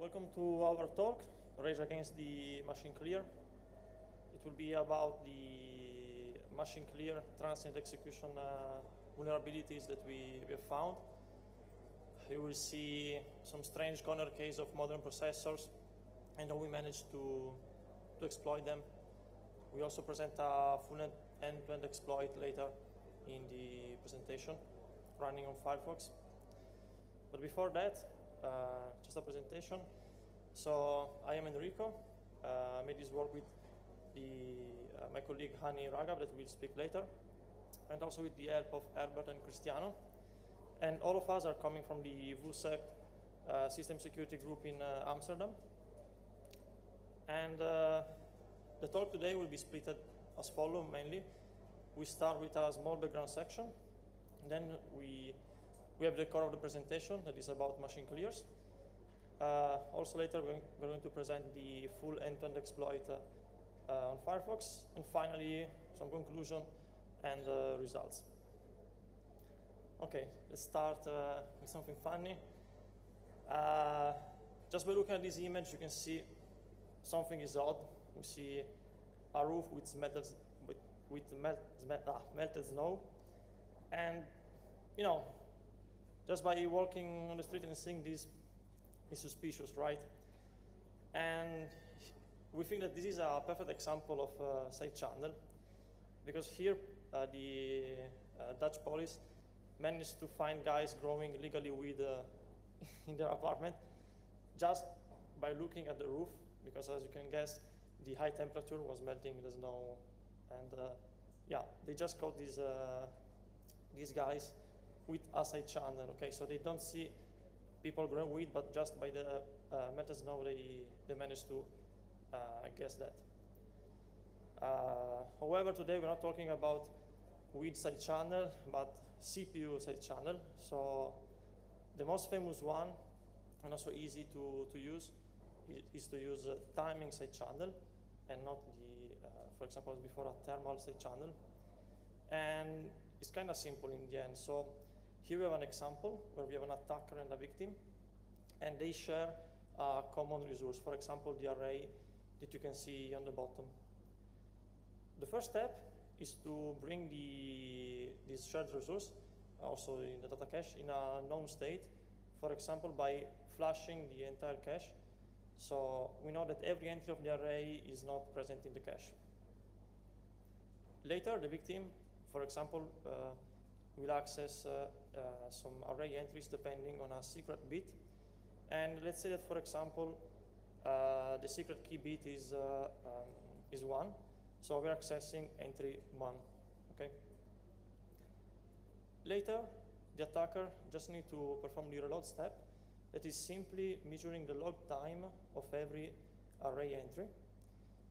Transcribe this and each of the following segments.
welcome to our talk, Rage Against the Machine Clear. It will be about the machine clear transient execution uh, vulnerabilities that we, we have found. You will see some strange corner case of modern processors and how we managed to, to exploit them. We also present a full end-to-end exploit later in the presentation running on Firefox. But before that, uh, just a presentation. So I am Enrico. Uh, I made this work with the, uh, my colleague Hany Ragab that will speak later, and also with the help of Herbert and Cristiano. And all of us are coming from the VUSEC uh, system security group in uh, Amsterdam. And the talk today will be split as follows mainly. We start with a small background section, then we, we have the core of the presentation that is about machine clears. Uh, also later we're going to present the full end-to-end -end exploit uh, on Firefox, and finally some conclusion and uh, results. Okay, let's start uh, with something funny. Uh, just by looking at this image, you can see something is odd. We see a roof with melted, with, with melt, ah, melted snow, and you know, just by walking on the street and seeing this is suspicious, right? And we think that this is a perfect example of a side channel because here uh, the uh, Dutch police managed to find guys growing illegally weed uh, in their apartment just by looking at the roof because as you can guess the high temperature was melting the snow and uh, yeah they just caught these uh, these guys with a side channel okay so they don't see people growing weed but just by the uh, melted snow they, they managed to uh, guess that. Uh, however, today we're not talking about weed side channel, but CPU side channel. So the most famous one, and also easy to, to use, is to use a timing side channel and not the, uh, for example, before a thermal side channel. And it's kind of simple in the end. So here we have an example where we have an attacker and a victim, and they share a common resource. For example, the array that you can see on the bottom. The first step is to bring the, this shared resource, also in the data cache, in a known state, for example, by flashing the entire cache. So we know that every entry of the array is not present in the cache. Later, the victim, for example, uh, will access uh, uh, some array entries depending on a secret bit. And let's say that, for example, uh, the secret key bit is, um, is 1. So we're accessing entry 1. Okay. Later, the attacker just need to perform the reload step that is simply measuring the log time of every array entry.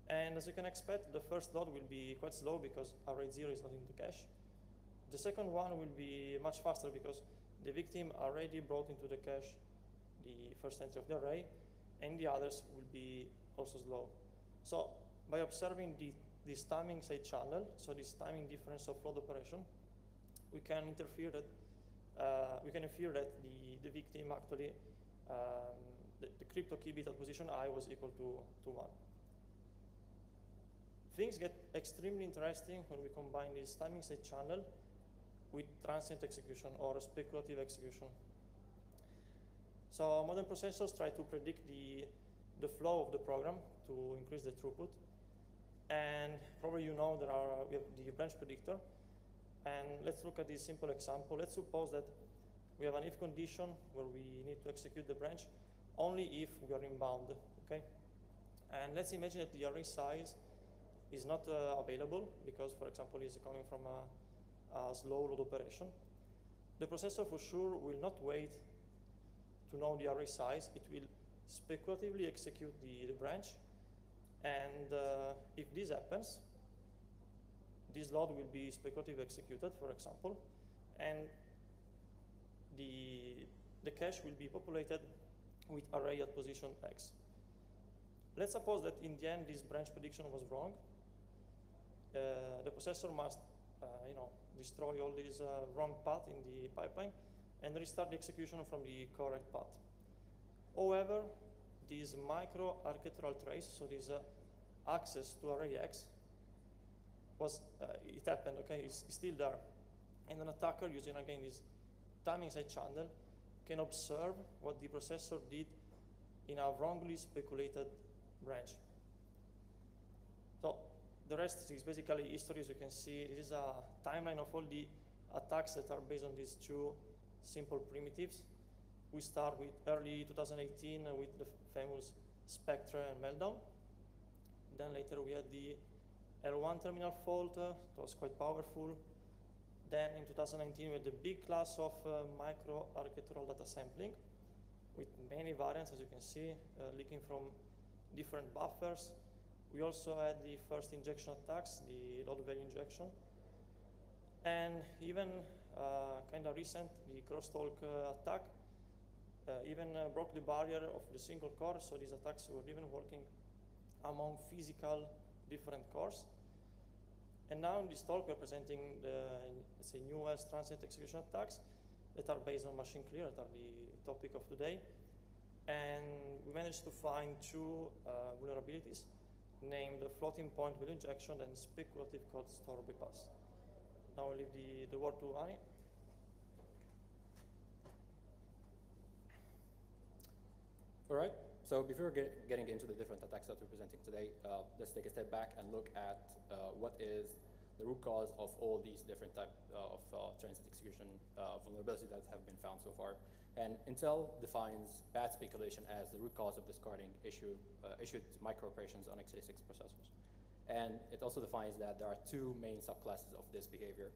And as you can expect, the first load will be quite slow because array 0 is not in the cache. The second one will be much faster because the victim already brought into the cache the first entry of the array, and the others will be also slow. So by observing the, this timing side channel, so this timing difference of load operation, we can interfere that uh, we can infer that the, the victim actually um, the, the, crypto key bit at position i was equal to, to 1. Things get extremely interesting when we combine this timing side channel with transient execution or speculative execution. So modern processors try to predict the, the flow of the program to increase the throughput. And probably you know there are we have the branch predictor. And let's look at this simple example. Let's suppose that we have an if condition where we need to execute the branch only if we are inbound, okay? And let's imagine that the array size is not uh, available because, for example, it's coming from a, a slow load operation. The processor for sure will not wait to know the array size, it will speculatively execute the, the branch. And uh, if this happens, this load will be speculatively executed, for example, and the, the cache will be populated with array at position x. Let's suppose that in the end this branch prediction was wrong. Uh, the processor must, you know, destroy all these uh, wrong path in the pipeline and restart the execution from the correct path. However, this micro architectural trace, so this uh, access to array X, was uh, it happened, okay, it's, it's, still there. And an attacker using again this timing side channel can observe what the processor did in a wrongly speculated branch. The rest is basically history, as you can see. This is a timeline of all the attacks that are based on these two simple primitives. We start with early 2018 with the famous Spectre and Meltdown. Then later we had the L1 terminal fault, uh, that was quite powerful. Then in 2019 we had the big class of uh, micro architectural data sampling with many variants, as you can see, uh, leaking from different buffers. We also had the first injection attacks, the load value injection. And even uh, kind of recent, the crosstalk uh, attack uh, even uh, broke the barrier of the single core, so these attacks were even working among physical different cores. And now in this talk, we're presenting the, let's say, newest transit execution attacks that are based on machine clear, that are the topic of today. And we managed to find two uh, vulnerabilities named the floating point value injection and speculative code store bypass. Now I'll leave the, the word to Hany. All right. So before get, getting into the different attacks that we're presenting today, uh, let's take a step back and look at uh, what is the root cause of all these different type uh, of uh, transit execution uh, vulnerabilities that have been found so far. And Intel defines bad speculation as the root cause of discarding issue, uh, issued microoperations on x86 processors. And it also defines that there are two main subclasses of this behavior.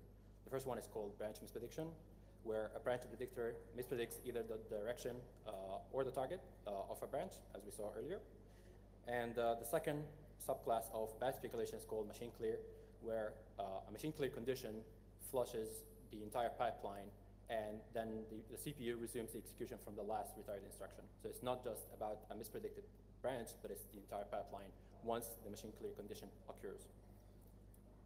The first one is called branch misprediction, where a branch predictor mispredicts either the direction uh, or the target uh, of a branch, as we saw earlier. And uh, the second subclass of bad speculation is called machine clear, where uh, a machine clear condition flushes the entire pipeline and then the, the, CPU resumes the execution from the last retired instruction. So it's not just about a mispredicted branch, but it's the entire pipeline once the machine clear condition occurs.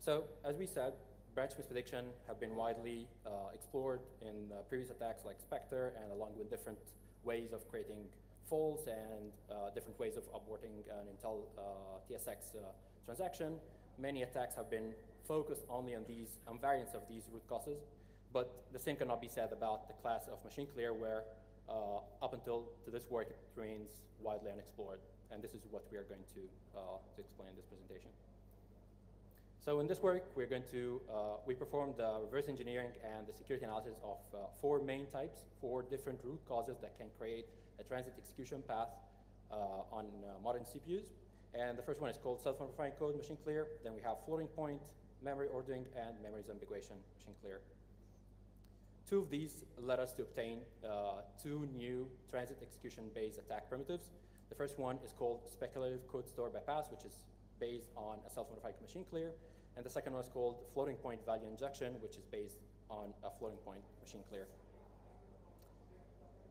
So as we said, branch misprediction have been widely uh, explored in uh, previous attacks like Spectre and along with different ways of creating faults and uh, different ways of aborting an Intel uh, TSX uh, transaction. Many attacks have been focused only on these on variants of these root causes, but the same cannot be said about the class of machine clear where uh, up until to this work it remains widely unexplored. And this is what we are going to, to explain in this presentation. So in this work, we're going to, uh, we performed the reverse engineering and the security analysis of uh, four main types, four different root causes that can create a transit execution path uh, on uh, modern CPUs. And the first one is called self-modifying code machine clear. Then we have floating point, memory ordering, and memory disambiguation machine clear. Two of these led us to obtain uh, two new transit execution-based attack primitives. The first one is called speculative code store bypass, which is based on a self-modified machine clear. And the second one is called floating point value injection, which is based on a floating point machine clear.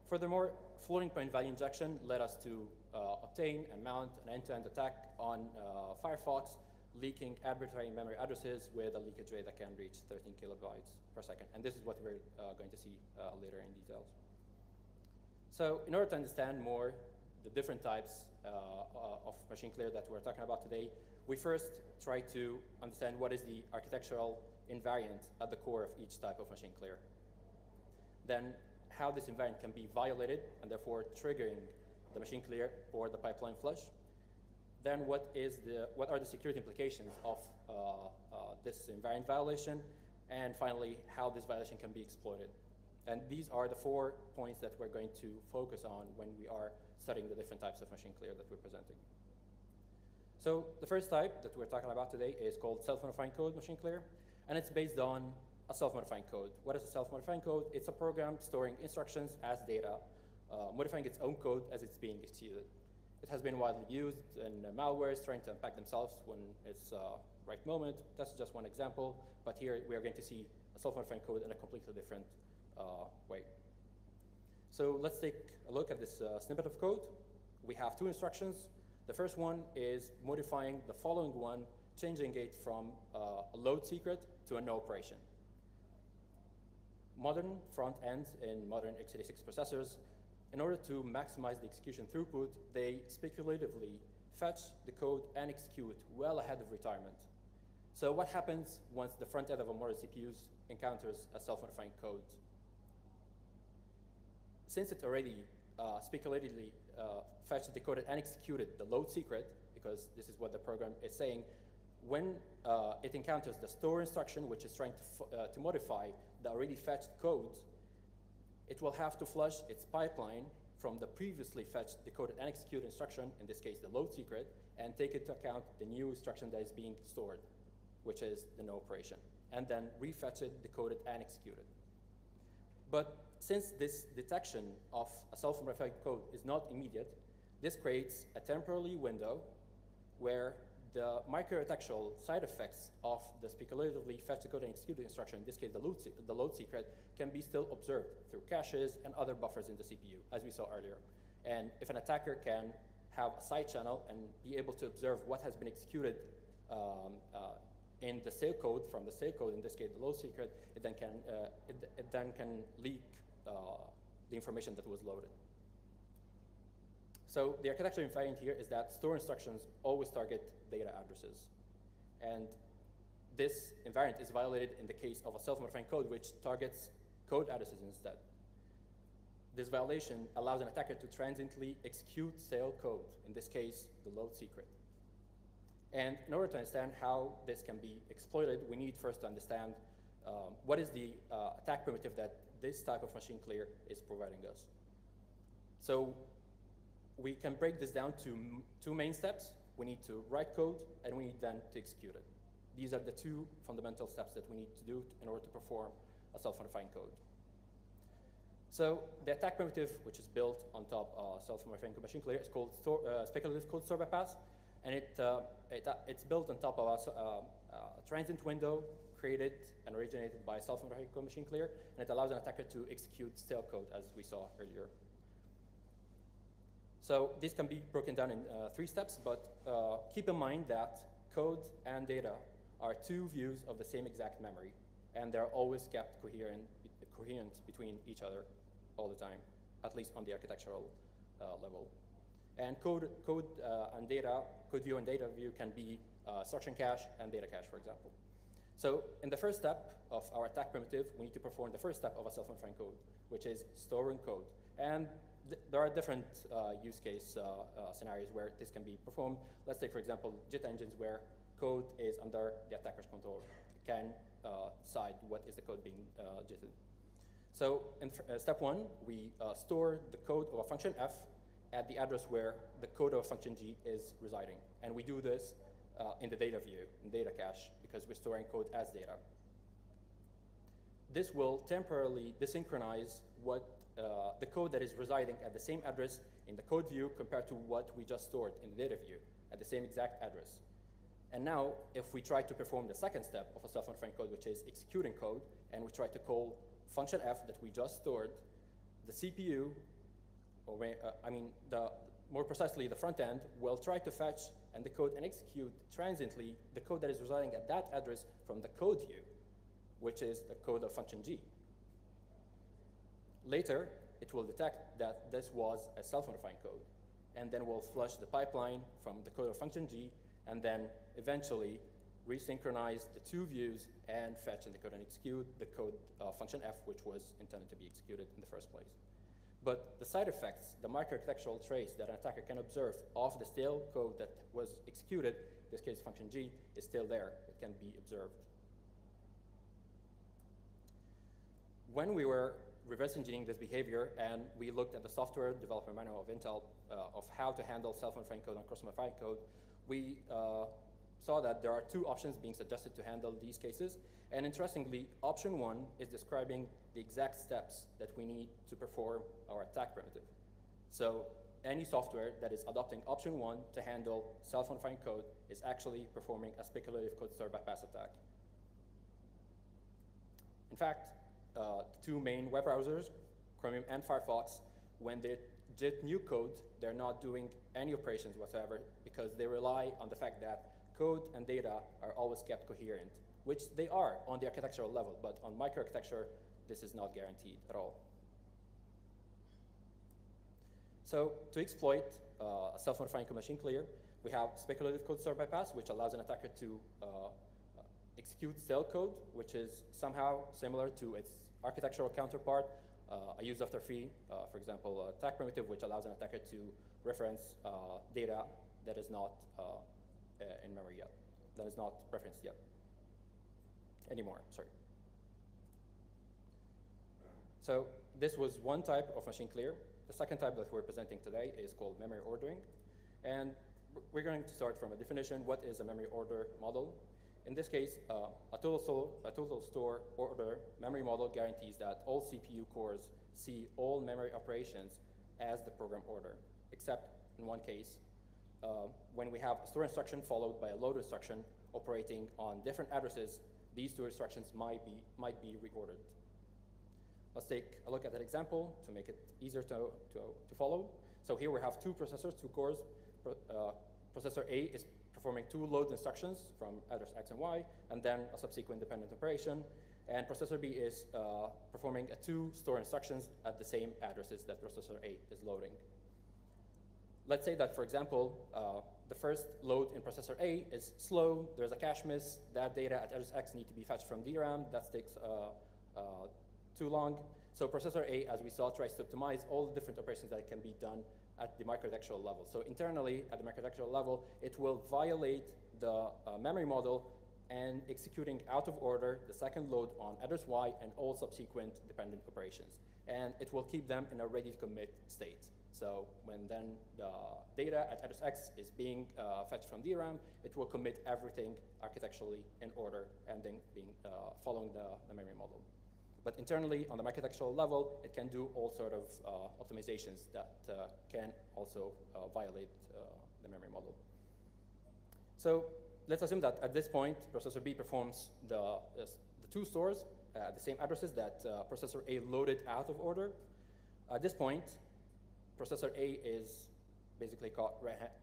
Furthermore, floating point value injection led us to uh, obtain and mount an end-to-end -end attack on uh, Firefox, leaking arbitrary memory addresses with a leakage rate that can reach 13 kilobytes per second. And this is what we're uh, going to see uh, later in details. So in order to understand more the different types uh, uh, of machine clear that we're talking about today, we first try to understand what is the architectural invariant at the core of each type of machine clear. Then how this invariant can be violated and therefore triggering the machine clear or the pipeline flush. Then what, is the, what are the security implications of uh, uh, this invariant violation? And finally, how this violation can be exploited. And these are the four points that we're going to focus on when we are studying the different types of machine clear that we're presenting. So the first type that we're talking about today is called self-modifying code machine clear, and it's based on a self-modifying code. What is a self-modifying code? It's a program storing instructions as data, uh, modifying its own code as it's being executed. It has been widely used in uh, malwares trying to unpack themselves when it's uh, right moment. That's just one example, but here we are going to see a self-modifying code in a completely different uh, way. So let's take a look at this uh, snippet of code. We have two instructions. The first one is modifying the following one, changing it from uh, a load secret to a no operation. Modern front ends in modern x86 processors in order to maximize the execution throughput, they speculatively fetch the code and execute well ahead of retirement. So what happens once the front end of a modern CPUs encounters a self-modifying code? Since it already uh, speculatively uh, fetched, decoded, and executed the load secret, because this is what the program is saying, when uh, it encounters the store instruction, which is trying to, uh, to modify the already fetched code, it will have to flush its pipeline from the previously fetched, decoded, and executed instruction, in this case the load secret, and take into account the new instruction that is being stored, which is the no operation, and then refetch it, decode it, and execute it. But since this detection of a self-modified code is not immediate, this creates a temporary window where the microarchitectural side effects of the speculatively fetch, decode, and execute instruction, in this case the load, the load secret, can be still observed through caches and other buffers in the CPU, as we saw earlier. And if an attacker can have a side channel and be able to observe what has been executed um, uh, in the sale code, from the sale code, in this case the load secret, it then can, uh, it, it, then can leak uh, the information that was loaded. So the architecture invariant here is that store instructions always target data addresses. And this invariant is violated in the case of a self-modifying code which targets code addresses instead. This violation allows an attacker to transiently execute stale code, in this case, the load secret. And in order to understand how this can be exploited, we need first to understand um, what is the uh, attack primitive that this type of machine clear is providing us. So we can break this down to two main steps. We need to write code, and we need then to execute it. These are the two fundamental steps that we need to do in order to perform a self-modifying code. So the attack primitive, which is built on top of self-modifying machine clear, is called store, uh, speculative code store bypass, and it, uh, it uh, it's built on top of a uh, transient window created and originated by self-modifying machine clear, and it allows an attacker to execute stale code, as we saw earlier. So this can be broken down in uh, three steps, but uh, keep in mind that code and data are two views of the same exact memory, and they're always kept coherent, coherent between each other all the time, at least on the architectural uh, level. And code, code uh, and data, code view and data view can be uh, instruction cache and data cache, for example. So in the first step of our attack primitive, we need to perform the first step of a self-modifying code, which is storing code. And th there are different uh, use case uh, uh, scenarios where this can be performed. Let's take, for example, JIT engines where code is under the attacker's control. Can uh, decide what is the code being uh, JITted. So in uh, step one, we store the code of a function f at the address where the code of a function g is residing. And we do this in the data view, in data cache, because we're storing code as data. This will temporarily desynchronize what uh, the code that is residing at the same address in the code view compared to what we just stored in the data view at the same exact address. And now, if we try to perform the second step of a self-modifying code, which is executing code, and we try to call function f that we just stored, the CPU, or uh, I mean, the, more precisely, the front end, will try to fetch and decode and execute transiently the code that is residing at that address from the code view, which is the code of function g. Later, it will detect that this was a self-modifying code, and then will flush the pipeline from the code of function G, and then eventually resynchronize the two views and fetch and decode and execute the code uh, function f, which was intended to be executed in the first place. But the side effects, the microarchitectural trace that an attacker can observe of the stale code that was executed, in this case function G, is still there. It can be observed. When we were reverse engineering this behavior, and we looked at the software development manual of Intel uh, of how to handle self-modifying code and cross-modifying code. We uh, saw that there are two options being suggested to handle these cases. And interestingly, option one is describing the exact steps that we need to perform our attack primitive. So any software that is adopting option one to handle self-modifying code is actually performing a speculative code store bypass attack. In fact, uh, two main web browsers, Chromium and Firefox, when they JIT new code, they're not doing any operations whatsoever because they rely on the fact that code and data are always kept coherent, which they are on the architectural level, but on microarchitecture, this is not guaranteed at all. So to exploit uh, a self-modifying machine clear, we have speculative code store bypass, which allows an attacker to uh, execute cell code, which is somehow similar to its architectural counterpart, uh, a use after free, uh, for example, attack primitive, which allows an attacker to reference uh, data that is not uh, in memory yet, that is not referenced yet anymore, sorry. So this was one type of machine clear. The second type that we're presenting today is called memory ordering. And we're going to start from a definition. What is a memory order model? In this case, uh, a, total store, a total store order memory model guarantees that all CPU cores see all memory operations as the program order, except in one case, uh, when we have a store instruction followed by a load instruction operating on different addresses, these two instructions might be, might be reordered. Let's take a look at that example to make it easier to, to, to follow. So here we have two processors, two cores. Uh, processor A is performing two load instructions from address X and Y, and then a subsequent dependent operation. And processor B is uh, performing two store instructions at the same addresses that processor A is loading. Let's say that, for example, uh, the first load in processor A is slow, there's a cache miss, that data at address X need to be fetched from DRAM, that takes uh, uh, too long. So processor A, as we saw, tries to optimize all the different operations that can be done at the microarchitectural level. So internally, at the microarchitectural level, it will violate the uh, memory model and executing out of order the second load on address Y and all subsequent dependent operations. And it will keep them in a ready to commit state. So when then the data at address X is being uh, fetched from DRAM, it will commit everything architecturally in order and then being uh, following the, the memory model. But internally, on the architectural level, it can do all sort of uh, optimizations that uh, can also uh, violate uh, the memory model. So let's assume that at this point, processor B performs the, the two stores at the same addresses that processor A loaded out of order. At this point, processor A is basically caught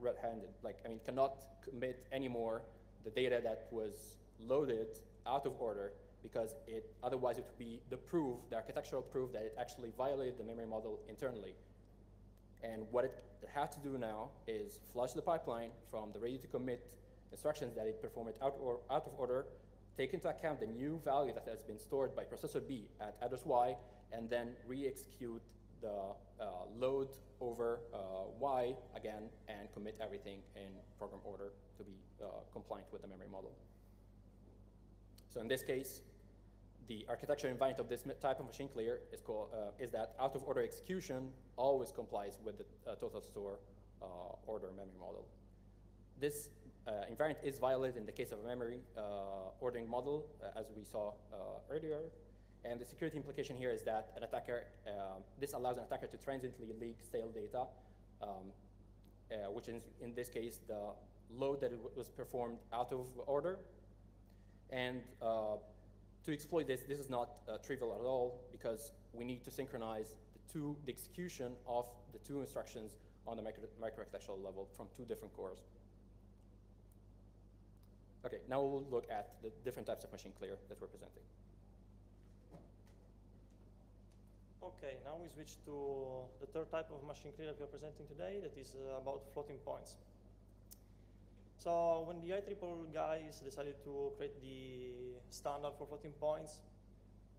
red-handed. Like, I mean, cannot commit anymore the data that was loaded out of order because it otherwise it would be the proof, the architectural proof that it actually violated the memory model internally. And what it, had to do now is flush the pipeline from the ready to commit instructions that it performed out, or, out of order, take into account the new value that has been stored by processor B at address Y, and then re-execute the uh, load over uh, Y again and commit everything in program order to be uh, compliant with the memory model. So in this case, the architecture invariant of this type of machine clear is, called, uh, is that out of order execution always complies with the uh, total store uh, order memory model. This invariant is violated in the case of a memory ordering model, as we saw earlier, and the security implication here is that an attacker, uh, this allows an attacker to transiently leak stale data, um, uh, which is in this case the load that was performed out of order. And uh, to exploit this, this is not uh, trivial at all because we need to synchronize the two, the execution of the two instructions on the micro, microarchitectural level from two different cores. Okay, now we'll look at the different types of machine clear that we're presenting. Okay, now we switch to the third type of machine clear that we are presenting today, that is uh, about floating points. So when the IEEE guys decided to create the standard for floating points,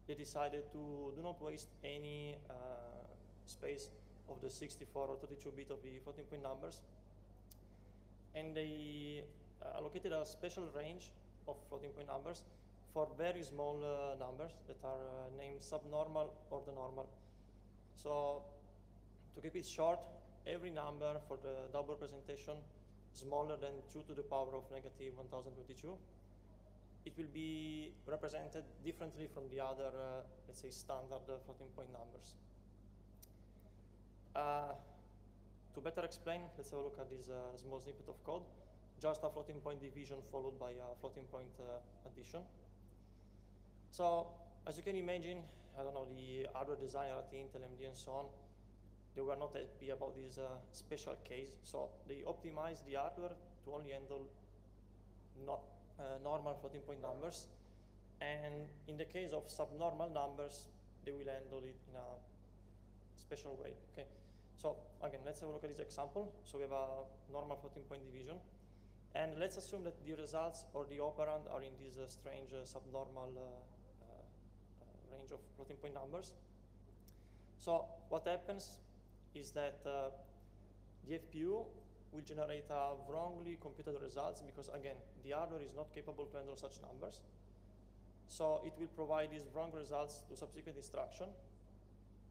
they decided to do not waste any uh, space of the 64 or 32 bit of the floating point numbers. And they uh, allocated a special range of floating point numbers for very small uh, numbers that are uh, named subnormal or denormal. So to keep it short, every number for the double representation smaller than 2 to the power of negative 1022, it will be represented differently from the other, uh, let's say, standard uh, floating point numbers. Uh, to better explain, let's have a look at this uh, small snippet of code. Just a floating point division followed by a floating point uh, addition. So as you can imagine, I don't know, the hardware designer at Intel, AMD, and so on, they were not happy about this uh, special case. So they optimized the hardware to only handle not uh, normal floating point numbers. And in the case of subnormal numbers, they will handle it in a special way. Okay. So again, let's have a look at this example. So we have a normal floating point division. And let's assume that the results or the operand are in this uh, strange uh, subnormal uh, uh, range of floating point numbers. So what happens is that uh, the FPU will generate uh, wrongly computed results because again, the hardware is not capable to handle such numbers. So it will provide these wrong results to subsequent instruction.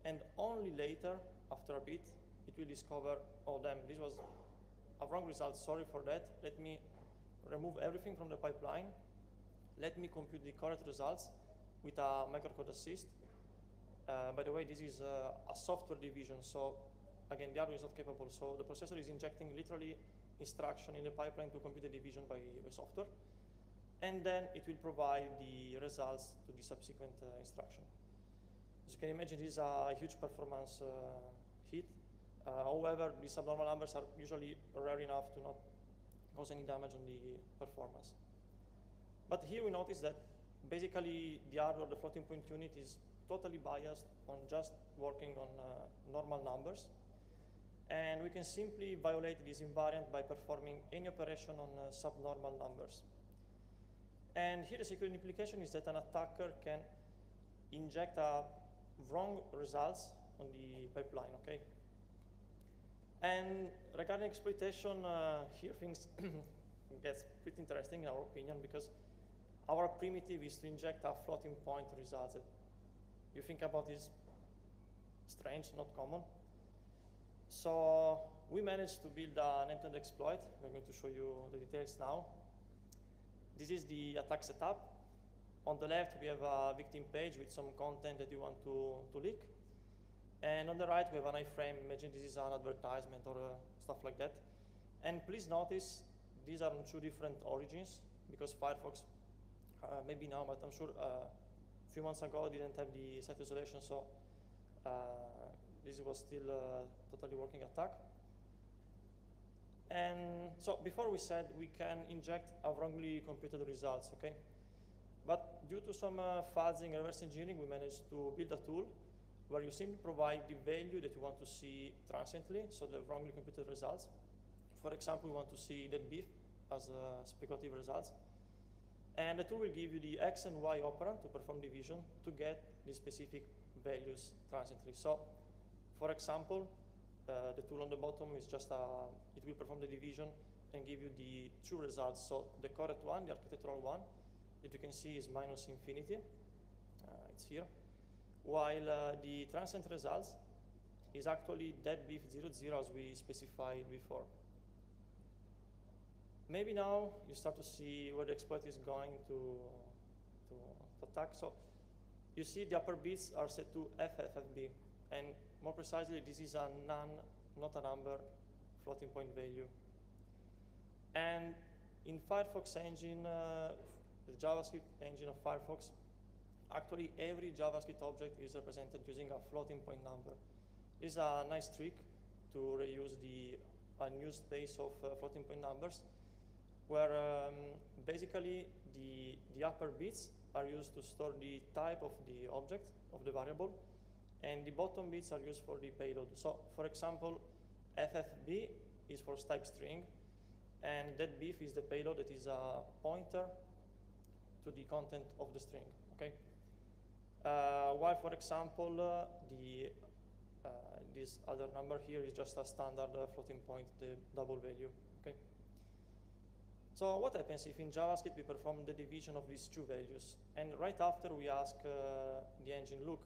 And only later, after a bit, it will discover, oh damn, this was a wrong result, sorry for that. Let me remove everything from the pipeline. Let me compute the correct results with a microcode assist. Uh, by the way, this is uh, a software division, so again, the hardware is not capable. So the processor is injecting literally instruction in the pipeline to compute the division by the software. And then it will provide the results to the subsequent uh, instruction. As you can imagine, this is a huge performance uh, hit. Uh, however, these abnormal numbers are usually rare enough to not cause any damage on the performance. But here we notice that basically the hardware, the floating point unit is totally biased on just working on uh, normal numbers. And we can simply violate this invariant by performing any operation on uh, subnormal numbers. And here the security implication is that an attacker can inject uh, wrong results on the pipeline, okay? And regarding exploitation, uh, here things gets pretty interesting in our opinion because our primitive is to inject a floating point result. You think about this strange, not common. So we managed to build an end-to-end exploit. We're going to show you the details now. This is the attack setup. On the left, we have a victim page with some content that you want to, to leak. And on the right, we have an iframe. Imagine this is an advertisement or uh, stuff like that. And please notice, these are on two different origins because Firefox, uh, maybe now, but I'm sure uh, a few months ago didn't have the site isolation, so uh, this was still a totally working attack. And so before we said we can inject a wrongly computed results, okay? But due to some uh, fuzzing reverse engineering, we managed to build a tool where you simply provide the value that you want to see transiently, so the wrongly computed results. For example, we want to see dead beef as uh, speculative results. And the tool will give you the X and Y operand to perform division to get the specific values transiently. So, for example, uh, the tool on the bottom is just a, it will perform the division and give you the true results. So the correct one, the architectural one, that you can see is minus infinity. Uh, it's here. While uh, the transient results is actually dead beef 0, 0 as we specified before. Maybe now you start to see where the exploit is going to, to, to attack. So you see the upper bits are set to FFFB. And more precisely, this is a non, not a number, floating point value. And in Firefox engine, uh, the JavaScript engine of Firefox, actually every JavaScript object is represented using a floating point number. Is a nice trick to reuse the unused space of uh, floating point numbers, where um, basically the, the upper bits are used to store the type of the object, of the variable, and the bottom bits are used for the payload. So, for example, FFB is for type string, and dead beef is the payload that is a pointer to the content of the string, okay? Uh, while, for example, uh, the, uh, this other number here is just a standard uh, floating point, the double value, okay? So what happens if in JavaScript we perform the division of these two values, and right after we ask uh, the engine, look,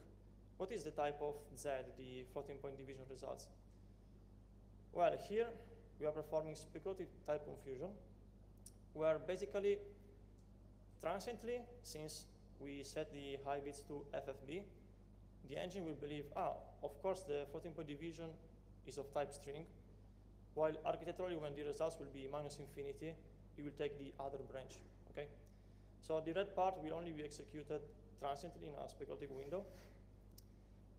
what is the type of Z, the floating point division results? Well, here we are performing speculative type confusion, where basically, transiently, since we set the high bits to FFB, the engine will believe, ah, of course the floating point division is of type string, while architecturally when the results will be minus infinity, it will take the other branch, okay? So the red part will only be executed transiently in a speculative window,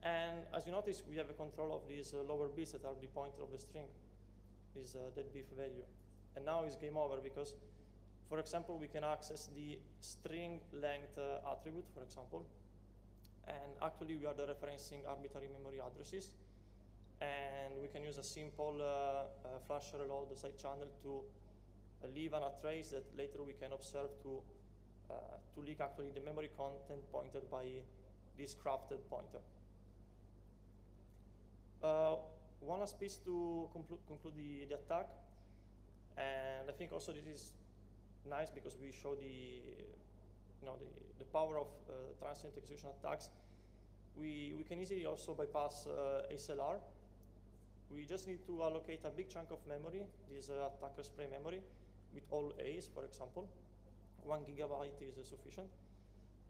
and as you notice, we have a control of these uh, lower bits that are the pointer of the string, is uh, dead beef value. And now it's game over because, for example, we can access the string length uh, attribute, for example. And actually, we are referencing arbitrary memory addresses. and we can use a simple uh, uh, flush reload side channel to leave an trace that later we can observe to, uh, to leak actually the memory content pointed by this crafted pointer. Uh, one last piece to conclude, conclude the, the attack, and I think also this is nice because we show the, you know, the, the power of uh, transient execution attacks. We, we can easily also bypass uh, ASLR. We just need to allocate a big chunk of memory, this uh, attacker spray memory, with all A's, for example. One gigabyte is uh, sufficient.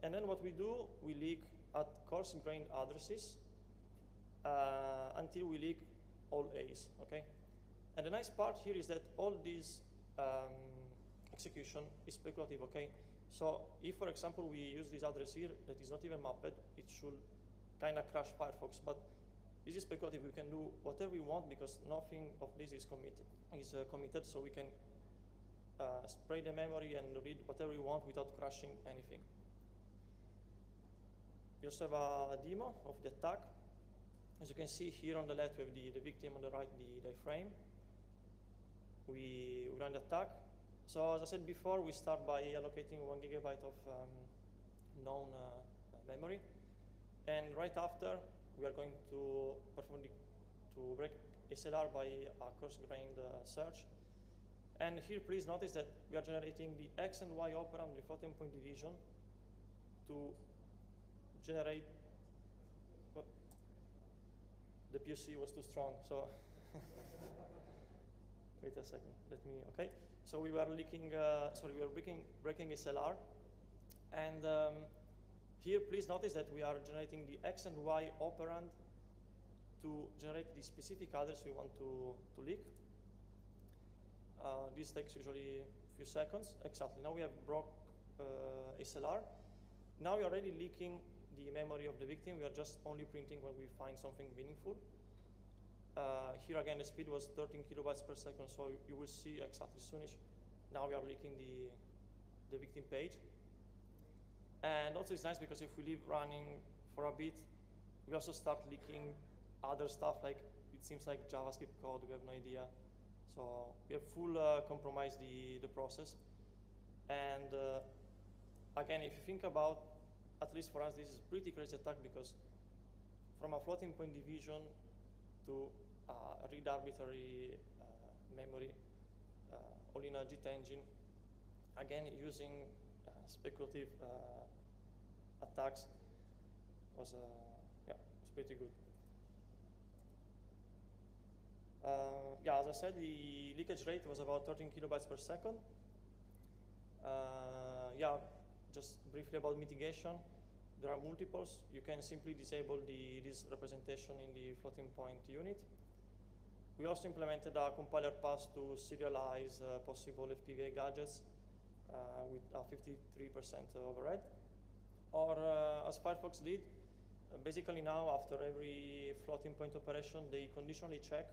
And then what we do, we leak at coarse grained addresses uh, until we leak all A's, okay? And the nice part here is that all this um, execution is speculative, okay? So if, for example, we use this address here that is not even mapped, it should kind of crash Firefox, but this is speculative. We can do whatever we want because nothing of this is committed. Is uh, committed, so we can uh, spray the memory and read whatever we want without crashing anything. We also have a demo of the attack. As you can see here on the left, we have the, the victim on the right, the, frame. We, we run the attack. So as I said before, we start by allocating one gigabyte of um, known uh, memory. And right after, we are going to perform the, to break SLR by a coarse-grained uh, search. And here, please notice that we are generating the X and Y operand, the floating point division, to generate. The POC was too strong, so wait a second. Let me. Okay. So we were leaking. Uh, sorry, we were breaking breaking SLR, and um, here, please notice that we are generating the X and Y operand to generate the specific address we want to, to leak. Uh, this takes usually a few seconds. Exactly. Now we have broke uh, SLR. Now we are already leaking the memory of the victim. We are just only printing when we find something meaningful. Uh, here again, the speed was 13 kilobytes per second, so you will see exactly soonish. Now we are leaking the, the victim page. And also it's nice because if we leave running for a bit, we also start leaking other stuff like it seems like JavaScript code, we have no idea. So we have full uh, compromise the, the process. And uh, again, if you think about, at least for us, this is pretty crazy attack because from a floating point division to uh, read arbitrary uh, memory, uh, all in a JIT engine, again, using uh, speculative attacks was, yeah, it's pretty good. Uh, yeah, as I said, the leakage rate was about 13 kilobytes per second. Uh, yeah, just briefly about mitigation. There are multiples. You can simply disable the, this representation in the floating point unit. We also implemented a compiler pass to serialize uh, possible FPVI gadgets uh, with a 53% overhead. Or uh, as Firefox did, uh, basically now after every floating point operation, they conditionally check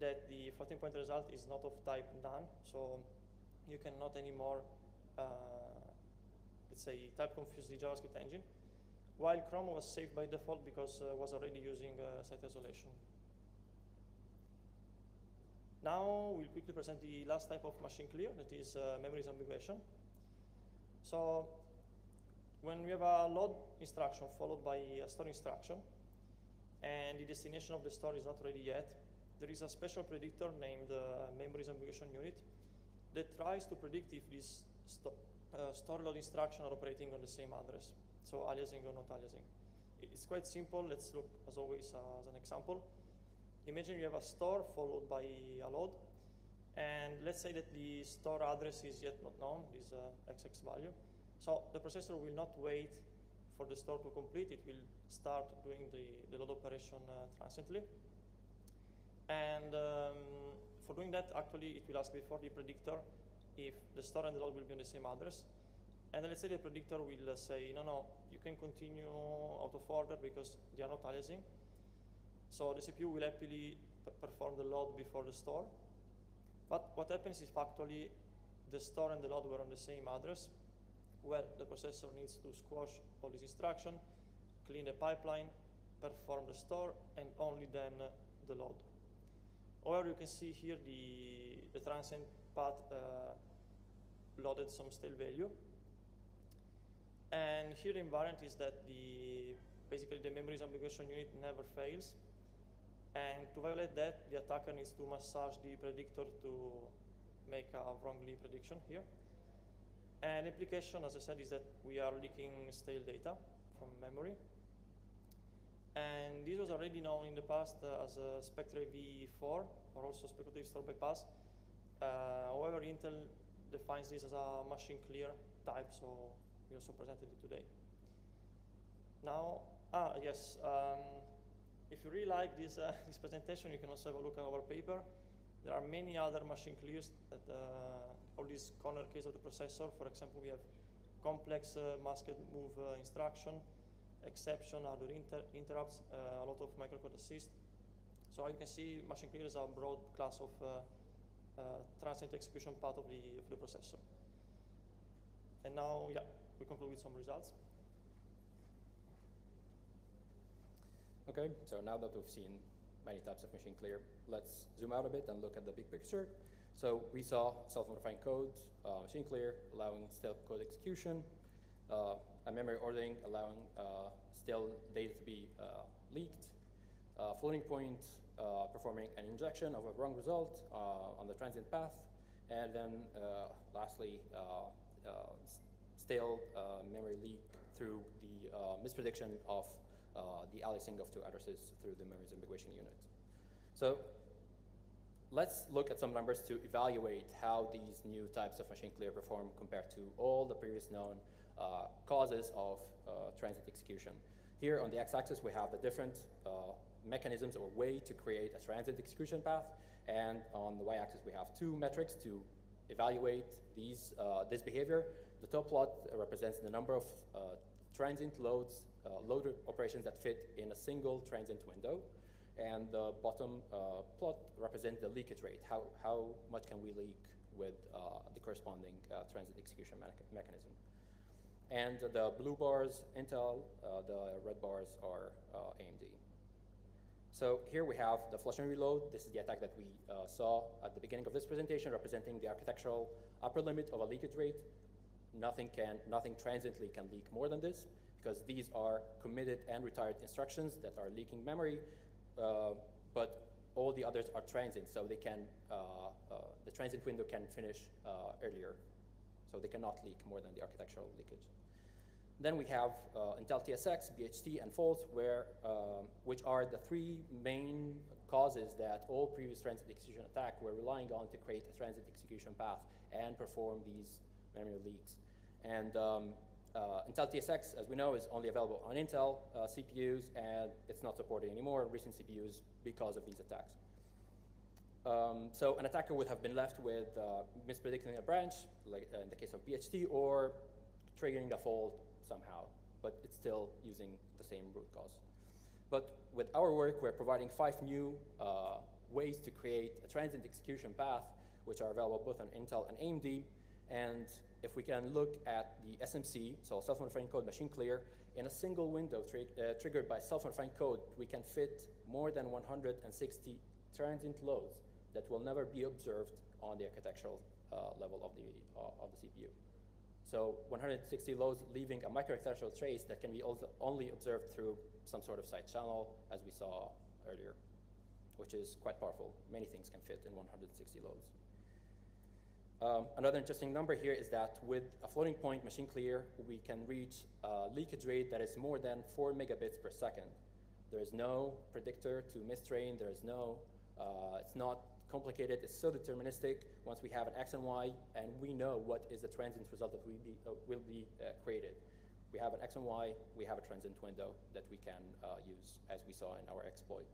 that the floating point result is not of type NaN, so you cannot anymore, uh, let's say, type confuse the JavaScript engine, while Chrome was safe by default because uh, was already using uh, site isolation. Now we'll quickly present the last type of machine clear, that is uh, memory disambiguation. So when we have a load instruction followed by a store instruction, and the destination of the store is not ready yet, there is a special predictor named uh, memory disambiguation unit that tries to predict if this sto uh, store load instruction are operating on the same address, so aliasing or not aliasing. It's quite simple. Let's look, as always, uh, as an example. Imagine you have a store followed by a load, and let's say that the store address is yet not known, this XX uh, value. So the processor will not wait for the store to complete. It will start doing the, the load operation uh, transiently. And um, for doing that, actually, it will ask before the predictor if the store and the load will be on the same address. And let's say the predictor will uh, say, no, no, you can continue out of order because they are not aliasing. So the CPU will happily perform the load before the store. But what happens if actually the store and the load were on the same address? Well, the processor needs to squash all these instructions, clean the pipeline, perform the store, and only then the load. Or you can see here the, the transient path uh, loaded some stale value. And here the invariant is that the basically the memory disambiguation unit never fails. And to violate that, the attacker needs to massage the predictor to make a wrongly prediction here. And implication, as I said, is that we are leaking stale data from memory. And this was already known in the past uh, as a Spectre v4, or also speculative store bypass. Uh, however, Intel defines this as a machine clear type, so we also presented it today. Now, ah, yes, um, if you really like this, uh, this presentation, you can also have a look at our paper. There are many other machine clears that uh, all these corner case of the processor. For example, we have complex uh, masked move uh, instruction, exception, other inter interrupts, uh, a lot of microcode assist. So you can see machine clear is a broad class of uh, transient execution part of the, of the processor. And now, yeah, we conclude with some results. Okay, so now that we've seen many types of machine clear, let's zoom out a bit and look at the big picture. So we saw self-modifying code, uh, machine clear, allowing stale code execution, uh, a memory ordering, allowing uh, data to be uh, leaked, uh, floating point, uh, performing an injection of a wrong result on the transient path, and then lastly, stale memory leak through the misprediction of uh, the aliasing of two addresses through the memory disambiguation unit. So let's look at some numbers to evaluate how these new types of machine clear perform compared to all the previous known uh, causes of uh, execution. Here on the x-axis we have the different uh, mechanisms or way to create a transient execution path and on the y-axis we have two metrics to evaluate these, uh, this behavior. The top plot represents the number of uh, transient loads uh, load operations that fit in a single transient window. And the bottom uh, plot represents the leakage rate. How, how much can we leak with uh, the corresponding transient execution me mechanism? And the blue bars, Intel, the red bars are AMD. So here we have the flush and reload. This is the attack that we uh, saw at the beginning of this presentation, representing the architectural upper limit of a leakage rate. Nothing can, nothing transiently can leak more than this because these are committed and retired instructions that are leaking memory, uh, but all the others are transient, so they can, uh, uh, the transient window can finish uh, earlier, so they cannot leak more than the architectural leakage. Then we have uh, Intel TSX, BHT, and Fault, where, um, which are the three main causes that all previous transient execution attack were relying on to create a transient execution path and perform these memory leaks. And um, uh, Intel TSX, as we know, is only available on Intel uh, CPUs, and it's not supported anymore on recent CPUs because of these attacks. Um, so an attacker would have been left with uh, mispredicting a branch, like uh, in the case of BHT, or triggering a fault somehow, but it's still using the same root cause. But with our work, we're providing five new uh, ways to create a transient execution path, which are available both on Intel and AMD, and if we can look at the SMC, so self-modifying code machine clear, in a single window tri uh, triggered by self-modifying code, we can fit more than 160 transient loads that will never be observed on the architectural uh, level of the, uh, of the CPU. So 160 loads leaving a microarchitectural trace that can be only observed through some sort of side channel, as we saw earlier, which is quite powerful. Many things can fit in 160 loads. Um, another interesting number here is that with a floating point machine clear, we can reach a leakage rate that is more than 4 megabits per second. There is no predictor to mistrain. There is no, uh, it's not complicated. It's so deterministic. Once we have an X and Y, and we know what is the transient result that will be, uh, will be uh, created. We have an X and Y, we have a transient window that we can uh, use, as we saw in our exploit.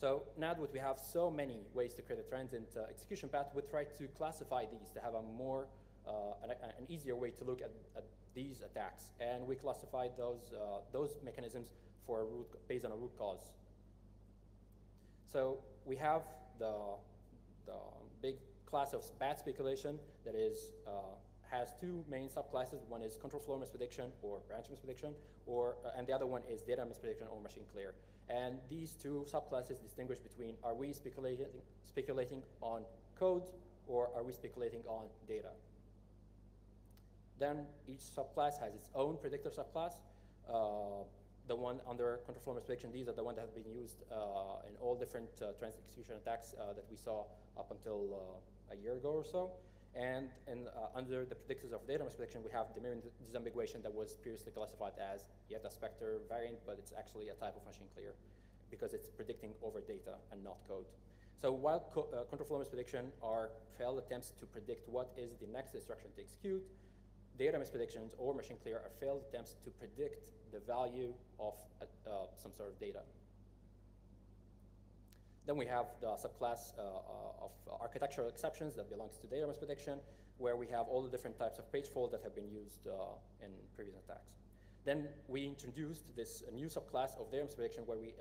So now that we have so many ways to create a transient uh, execution path, we try to classify these to have a more, uh, an, an, easier way to look at, at, these attacks. And we classified those, uh, those mechanisms for root, based on a root cause. So we have the, the big class of bad speculation that is, uh, has two main subclasses. One is control flow misprediction or branch misprediction, or, uh, and the other one is data misprediction or machine clear. And these two subclasses distinguish between are we speculating, speculating on code or are we speculating on data? Then each subclass has its own predictor subclass. Uh, the one under control flow prediction, these are the ones that have been used uh, in all different uh, transient execution attacks uh, that we saw up until uh, a year ago or so. And, and uh, under the predictors of data prediction, we have memory disambiguation that was previously classified as yet a Spectre variant, but it's actually a type of machine clear because it's predicting over data and not code. So while co uh, control flow prediction are failed attempts to predict what is the next instruction to execute, data mispredictions or machine clear are failed attempts to predict the value of uh, uh, some sort of data. Then we have the subclass uh, uh, of architectural exceptions that belongs to data misprediction, where we have all the different types of page fault that have been used uh, in previous attacks. Then we introduced this new subclass of data misprediction, where we,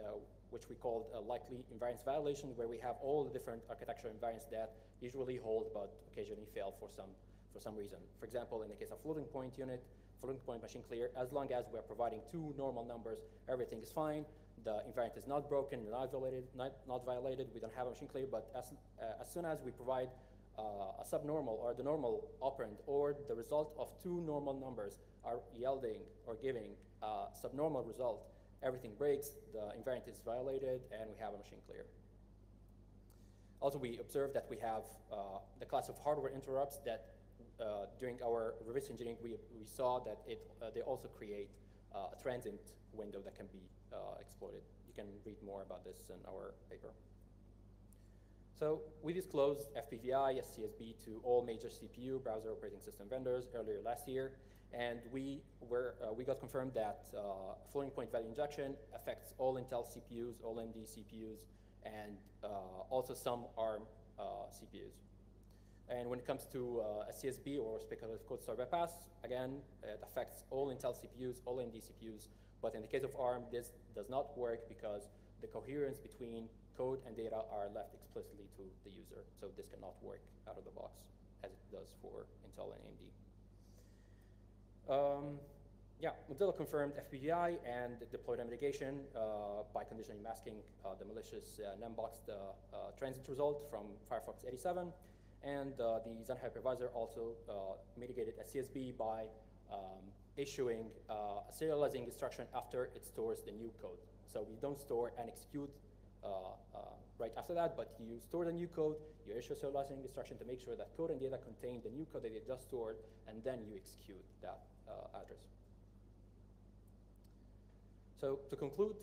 which we called a likely invariance violation, where we have all the different architectural invariants that usually hold but occasionally fail for some, for some reason. For example, in the case of floating point unit, floating point machine clear, as long as we're providing two normal numbers, everything is fine the invariant is not broken, not violated, not, not violated, we don't have a machine clear, but as, uh, as soon as we provide uh, a subnormal or denormal operand or the result of two normal numbers are yielding or giving a subnormal result, everything breaks, the invariant is violated, and we have a machine clear. Also, we observed that we have uh, the class of hardware interrupts that uh, during our reverse engineering, we, we saw that it, uh, they also create uh, a transient window that can be uh, exploited. You can read more about this in our paper. So we disclosed FPVI SCSB to all major CPU browser operating system vendors earlier last year, and we were uh, we got confirmed that uh, floating point value injection affects all Intel CPUs, all AMD CPUs, and also some ARM CPUs. And when it comes to uh, SCSB or speculative code store bypass, again, it affects all Intel CPUs, all AMD CPUs, but in the case of ARM, this does not work because the coherence between code and data are left explicitly to the user. So this cannot work out of the box as it does for Intel and AMD. Um, yeah, Mozilla confirmed FPVI and deployed a mitigation uh, by conditionally masking uh, the malicious uh, NaN-box uh, uh, transient result from Firefox 87. And uh, the Xen hypervisor also mitigated a CSB by um, issuing uh, a serializing instruction after it stores the new code. So we don't store and execute uh, uh, right after that, but you store the new code, you issue a serializing instruction to make sure that code and data contain the new code that you just stored, and then you execute that uh, address. So to conclude,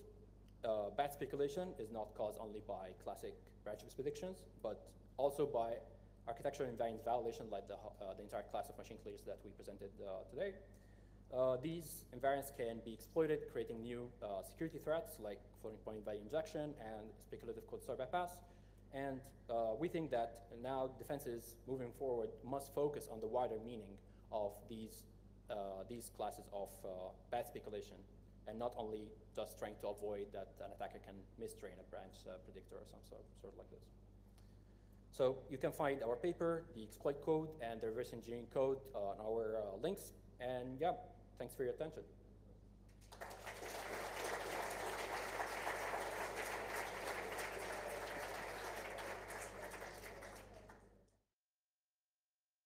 uh, bad speculation is not caused only by classic branch predictions, but also by architectural invariant violation like the, uh, the entire class of machine clears that we presented today. Uh, these invariants can be exploited, creating new uh, security threats like floating point value injection and speculative code store bypass. And uh, we think that now defenses moving forward must focus on the wider meaning of these, uh, these classes of uh, bad speculation and not only just trying to avoid that an attacker can mistrain a branch uh, predictor or some sort, sort like this. So you can find our paper, the exploit code, and the reverse engineering code uh, on our uh, links. And yeah, Thanks for your attention.